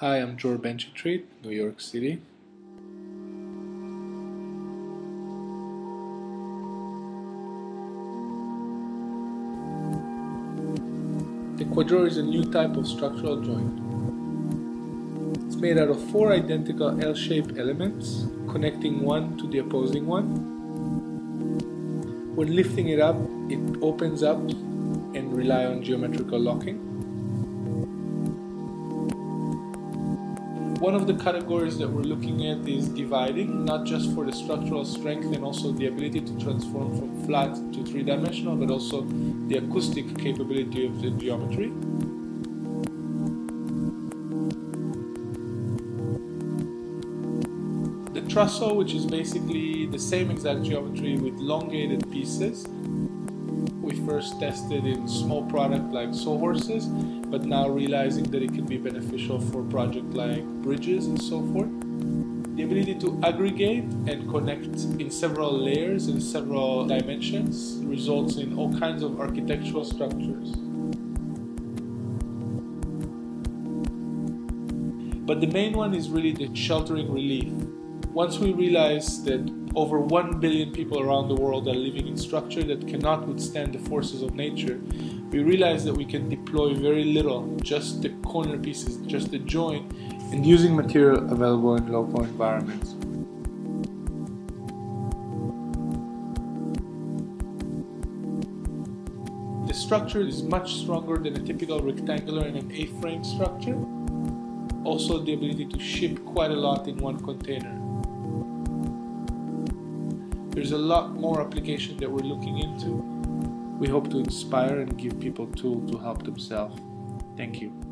Hi, I'm Dror Benshetrit, New York City. The QuaDror is a new type of structural joint. It's made out of four identical L-shaped elements connecting one to the opposing one. When lifting it up, it opens up and rely on geometrical locking. One of the categories that we're looking at is dividing, not just for the structural strength and also the ability to transform from flat to three-dimensional, but also the acoustic capability of the geometry. The trusso, which is basically the same exact geometry with elongated pieces, first tested in small product like sawhorses, but now realizing that it can be beneficial for project like bridges and so forth. The ability to aggregate and connect in several layers in several dimensions results in all kinds of architectural structures. But the main one is really the sheltering relief. Once we realize that over 1 billion people around the world are living in structure that cannot withstand the forces of nature, we realize that we can deploy very little, just the corner pieces, just the joint, and using material available in local environments. The structure is much stronger than a typical rectangular and an A-frame structure. Also the ability to ship quite a lot in one container. There's a lot more application that we're looking into. We hope to inspire and give people tools to help themselves. Thank you.